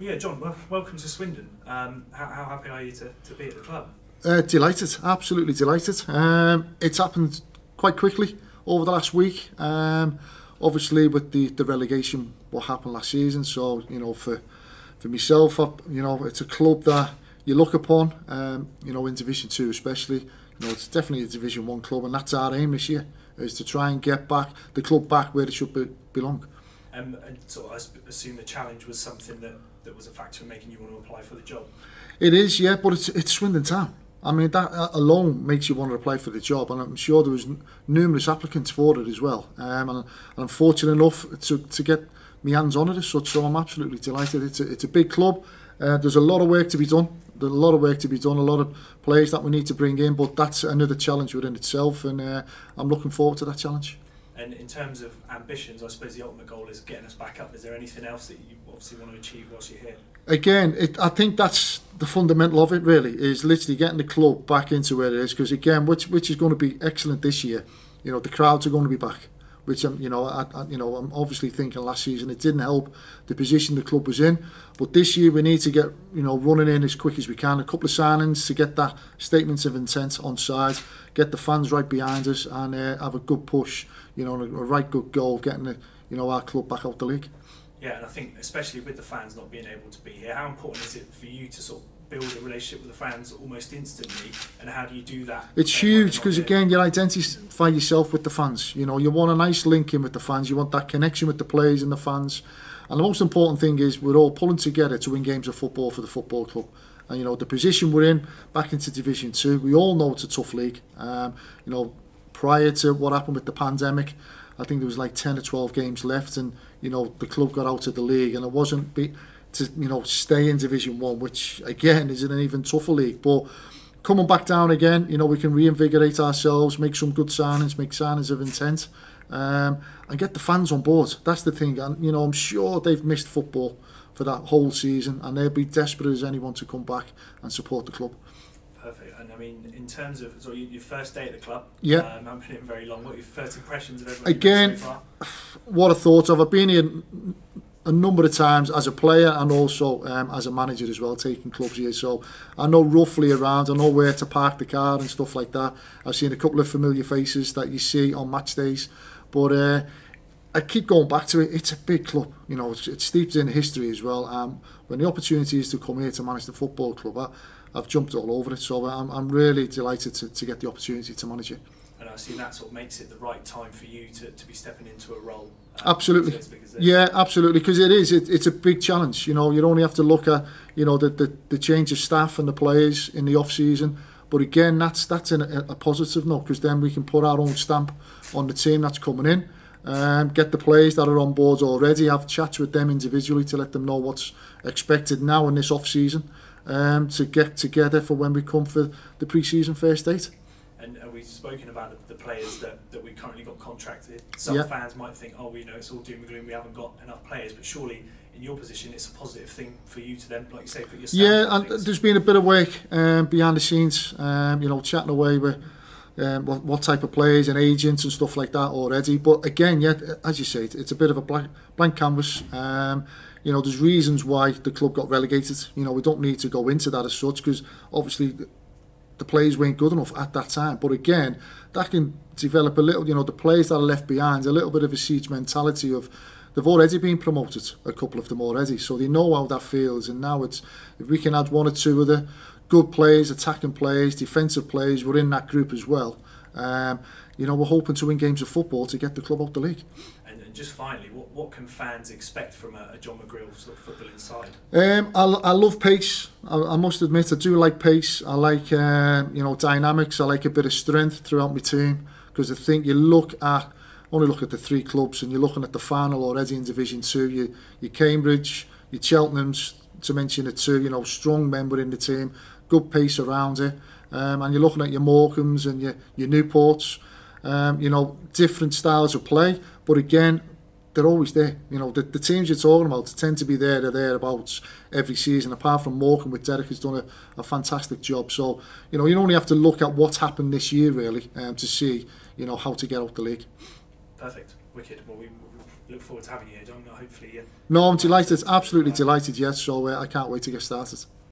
Yeah, John, well, welcome to Swindon. Um, how, how happy are you to, to be at the club? Uh, delighted, absolutely delighted. Um, it's happened quite quickly over the last week. Um, obviously, with the, the relegation, what happened last season. So, you know, for for myself, I, you know, it's a club that you look upon, um, you know, in Division 2 especially. You know, it's definitely a Division 1 club, and that's our aim this year, is to try and get back the club back where it should be, belong. Um, and so I assume the challenge was something that, that was a factor in making you want to apply for the job. It is, yeah, but it's, it's Swindon Town. I mean, that uh, alone makes you want to apply for the job, and I'm sure there was numerous applicants for it as well. Um, and, and I'm fortunate enough to, to get my hands on it as such, so I'm absolutely delighted. It's a, it's a big club. Uh, there's a lot of work to be done. There's a lot of work to be done, a lot of players that we need to bring in, but that's another challenge within itself, and uh, I'm looking forward to that challenge. And in terms of ambitions, I suppose the ultimate goal is getting us back up. Is there anything else that you obviously want to achieve whilst you're here? Again, it, I think that's the fundamental of it. Really, is literally getting the club back into where it is. Because again, which which is going to be excellent this year. You know, the crowds are going to be back which I'm, you know, I, I, you know, I'm obviously thinking last season it didn't help the position the club was in. But this year we need to get, you know, running in as quick as we can. A couple of signings to get that statements of intent on side, get the fans right behind us, and uh, have a good push, you know, a, a right good goal, getting the, you know, our club back out the league. Yeah, and I think especially with the fans not being able to be here, how important is it for you to sort of build a relationship with the fans almost instantly and how do you do that? It's huge because again you identify yourself with the fans. You know you want a nice link in with the fans. You want that connection with the players and the fans. And the most important thing is we're all pulling together to win games of football for the football club. And you know the position we're in back into division 2 we all know it's a tough league. Um, you know prior to what happened with the pandemic I think there was like 10 or 12 games left and you know the club got out of the league and it wasn't be to you know stay in Division One, which again is an even tougher league. But coming back down again, you know we can reinvigorate ourselves, make some good signings, make signings of intent, um, and get the fans on board. That's the thing, and you know I'm sure they've missed football for that whole season, and they'll be desperate as anyone to come back and support the club. Perfect. And I mean, in terms of so your first day at the club, yeah, um, haven't been in very long. What are your first impressions of everything? Again, so what I thought of. I've been here a number of times as a player and also um, as a manager as well, taking clubs here. So I know roughly around, I know where to park the car and stuff like that. I've seen a couple of familiar faces that you see on match days. But uh, I keep going back to it. It's a big club, you know, it's, it's steeped in history as well. Um, when the opportunity is to come here to manage the football club, I, I've jumped all over it. So I'm, I'm really delighted to, to get the opportunity to manage it. I see that sort of makes it the right time for you to, to be stepping into a role. Um, absolutely. Yeah, absolutely. Because it is. It, it's a big challenge. You know, you only have to look at you know the, the, the change of staff and the players in the off season. But again, that's that's a, a positive note because then we can put our own stamp on the team that's coming in. Um, get the players that are on board already, have chats with them individually to let them know what's expected now in this off season, um, to get together for when we come for the pre-season first date. And, and we've spoken about the, the players that, that we currently got contracted. Some yeah. fans might think, oh, you know, it's all doom and gloom. We haven't got enough players, but surely in your position, it's a positive thing for you to then, like you say, put your yeah. And things. there's been a bit of work um, behind the scenes, um, you know, chatting away with. Um, what, what type of players and agents and stuff like that already. But again, yeah, as you say, it's a bit of a blank, blank canvas. Um, you know, there's reasons why the club got relegated. You know, we don't need to go into that as such because obviously the players weren't good enough at that time. But again, that can develop a little, you know, the players that are left behind, a little bit of a siege mentality of they've already been promoted, a couple of them already, so they know how that feels. And now it's if we can add one or two of the good players, attacking players, defensive players, we're in that group as well. Um, you know, we're hoping to win games of football to get the club out the league. And just finally, what, what can fans expect from a, a John McGreal sort of footballing side? Um, I, I love pace. I, I must admit, I do like pace. I like uh, you know dynamics. I like a bit of strength throughout my team because I think you look at only look at the three clubs and you're looking at the final already in Division Two. You you Cambridge, you Cheltenham's to mention the two. You know, strong member in the team, good pace around it. Um, and you're looking at your Morecambes and your, your Newports. Um, you know, different styles of play. But again, they're always there. You know, the, the teams you're talking about tend to be there, they're thereabouts every season. Apart from Morecambe with Derek has done a, a fantastic job. So, you know, you only have to look at what's happened this year really um, to see, you know, how to get out the league. Perfect. Wicked. Well, we, look forward to having you here, John. Hopefully, yeah. No, I'm delighted, absolutely delighted, yes. So uh, I can't wait to get started.